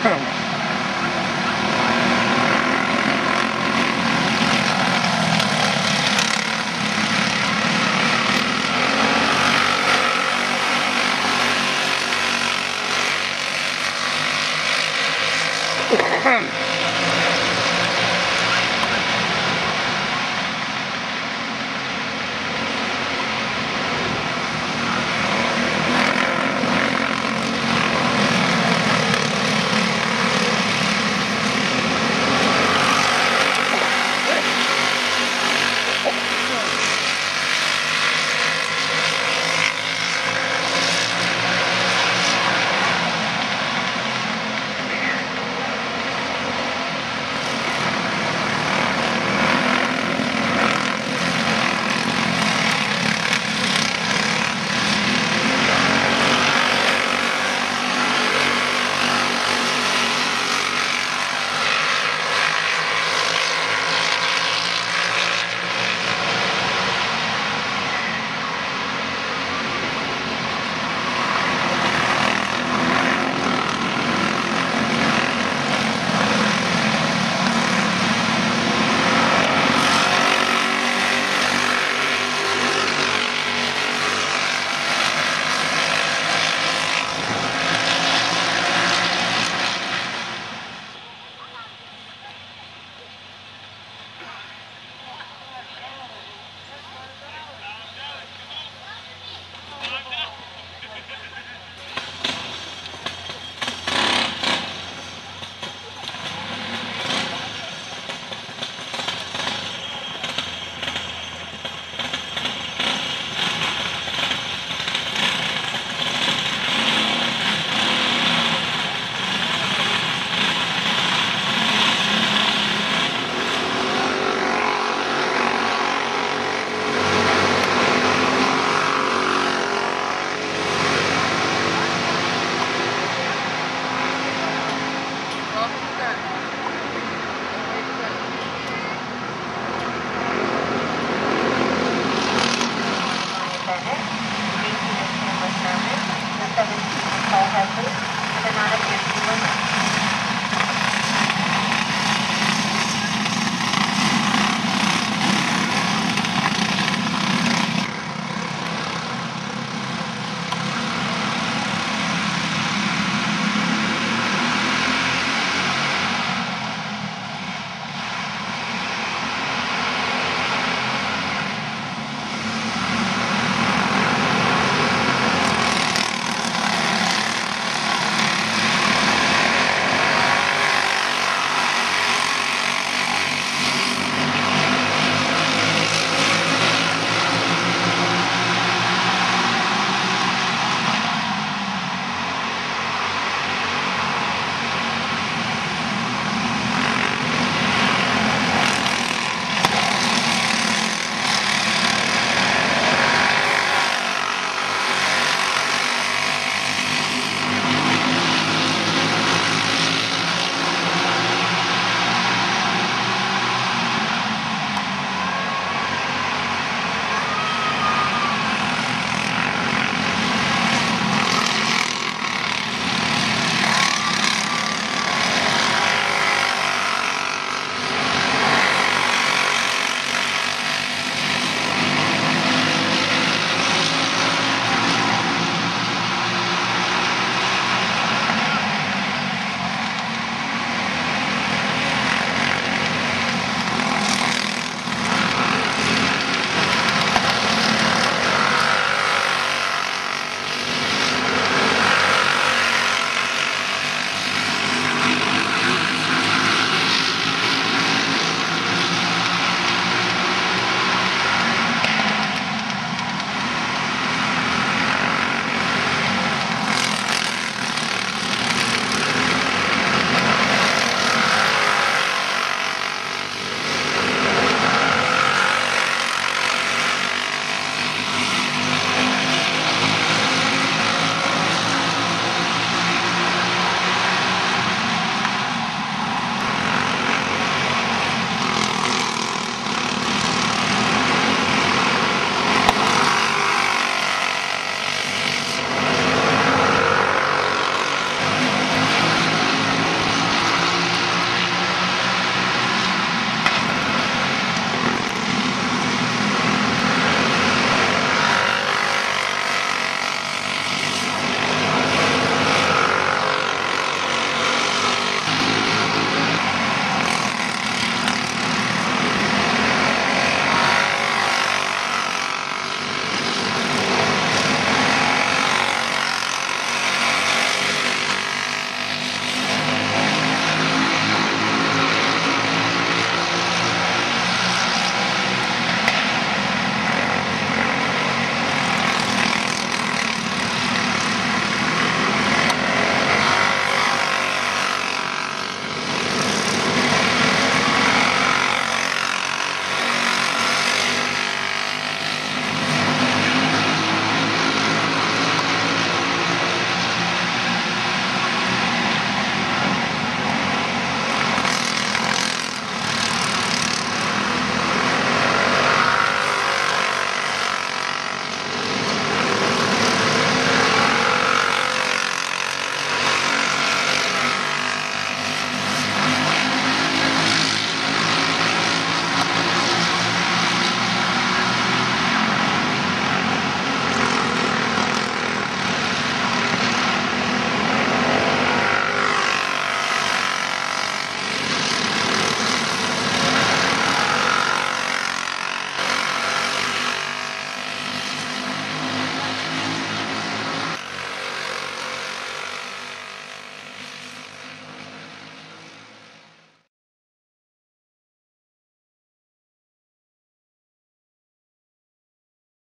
Come on.